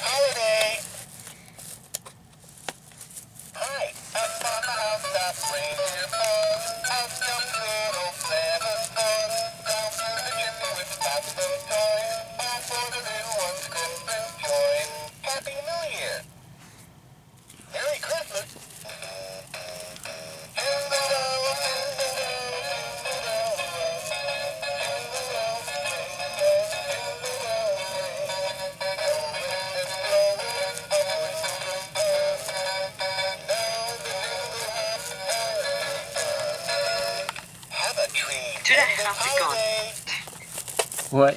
holiday. Hi, I'm Papa House Stop Reindeer L'as, c'est quand Ouais.